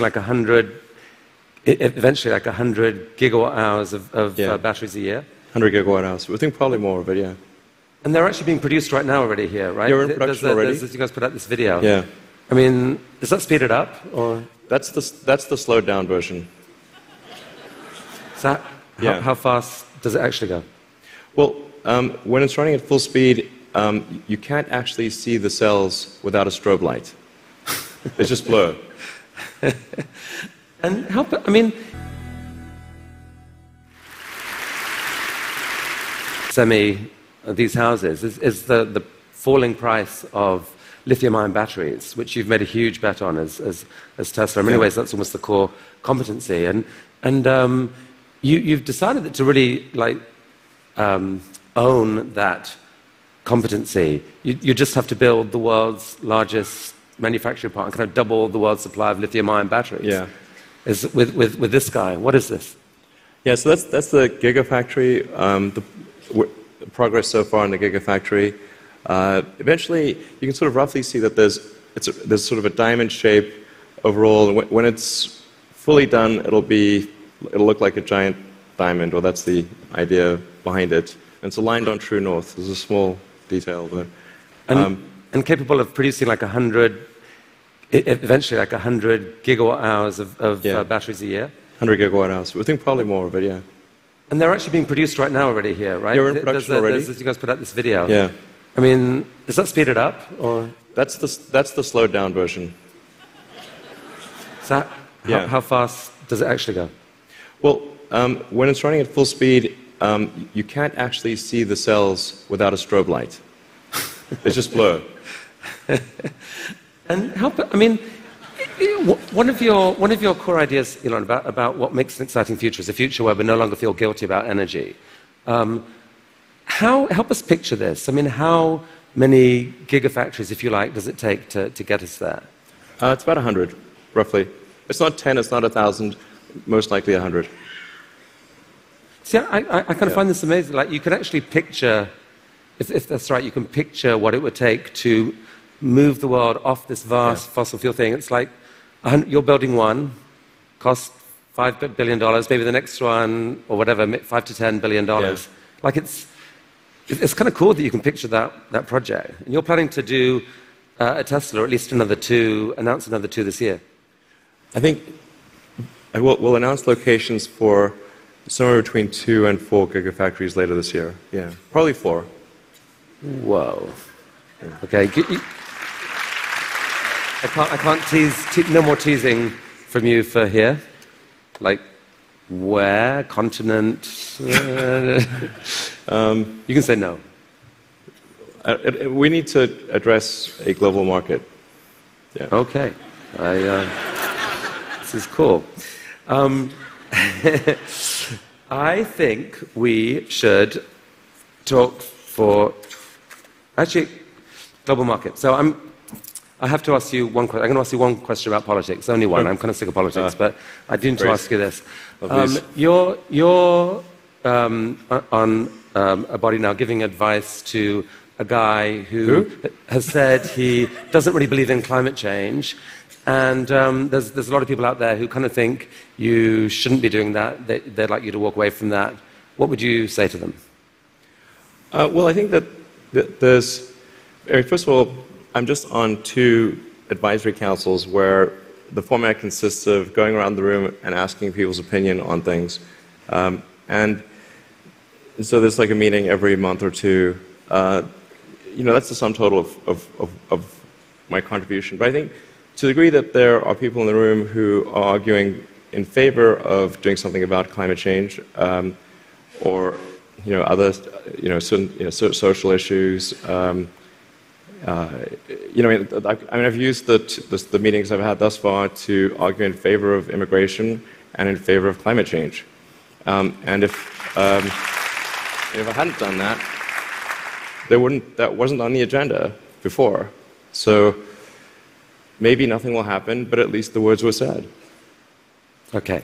like 100, eventually like 100 gigawatt hours of, of Yeah. uh, batteries a year. 100 gigawatt hours. We think probably more, but yeah. And they're actually being produced right now already here, right? We're in production there's already. there's- you guys put out this video. Yeah. I mean, does that speed it up? Or That's the, that's the slowed down version. is that, how, Yeah. how fast does it actually go? Well, um, when it's running at full speed, um, you can't actually see the cells without a strobe light. It's just blur. And how, I mean, semi, these houses, is, is the, the falling price of lithium ion batteries, which you've made a huge bet on as, as, as Tesla. In many ways, that's almost the core competency. And, and um, you, you've decided that to really like, um, own that competency, you, you just have to build the world's largest manufacturing plant, kind of double the world's supply of lithium ion batteries. Yeah. Is with, with, with this guy. What is this? Yeah, so that's, that's the Gigafactory, um, the w- progress so far in the Gigafactory. Uh, eventually, you can sort of roughly see that there's, it's a, there's sort of a diamond shape overall. And when, it's fully done, it'll, be, it'll look like a giant diamond, or that's the idea behind it. And it's aligned on true north. There's a small detail there. And, Um, and capable of producing like 100, e- eventually like 100 gigawatt hours of, of Yeah. uh, batteries a year. 100 gigawatt hours. We think probably more, but yeah. And they're actually being produced right now already here, right? We're in production a- already. you guys put out this video. Yeah. I mean, does that speed it up? Or That's the, that's the slowed down version. is that, Yeah. how, how fast does it actually go? Well, um, when it's running at full speed, um, you can't actually see the cells without a strobe light. It's just blur. And how, I mean, one of your, one of your core ideas, Elon, about, about what makes an exciting future is a future where we no longer feel guilty about energy. Um, how, help us picture this. I mean, how many gigafactories, if you like, does it take to, to get us there? Uh, it's about 100, roughly. It's not 10, it's not 1,000, most likely 100. See, I, I, I kind of Yeah. find this amazing. Like, you can actually picture, if, if that's right, you can picture what it would take to move the world off this vast fossil fuel thing. It's like you're building one, cost $5 billion, Maybe the next one, or whatever, mi- five to ten billion dollars. Like it's, it's kind of cool that you can picture that that project. And you're planning to do uh, a Tesla, or at least another two, announce another two this year. I think I will, we'll announce locations for somewhere between two and four gigafactories later this year. Yeah, probably four. Whoa. Okay. I can't, I can't tease, te- no more teasing from you for here. Like, where, continent? uh, Um, you can say no. Uh, it- we need to address a global market. Yeah. Okay. I, uh, this is cool. Um, I think we should talk for actually global market. So I'm. I have to ask you one question. I'm going to ask you one question about politics. Only one. I'm kind of sick of politics, Ah. but I do need to ask you this. Um, you're you're um, on um, a body now giving advice to a guy who, Who? has said he doesn't really believe in climate change. And um, there's, there's a lot of people out there who kind of think you shouldn't be doing that. They, they'd like you to walk away from that. What would you say to them? Uh, well, I think that th- there's, first of all, I'm just on two advisory councils where the format consists of going around the room and asking people's opinion on things. Um, and so there's like a meeting every month or two. Uh, you know, that's the sum total of, of, of, of my contribution. But I think to the degree that there are people in the room who are arguing in favor of doing something about climate change, um, or you know other you know, certain, you know social issues. Um, uh, you know, I mean, I've used the, the the meetings I've had thus far to argue in favor of immigration and in favor of climate change. Um, and if um, if I hadn't done that, there wouldn't that wasn't on the agenda before. So maybe nothing will happen, but at least the words were said. Okay.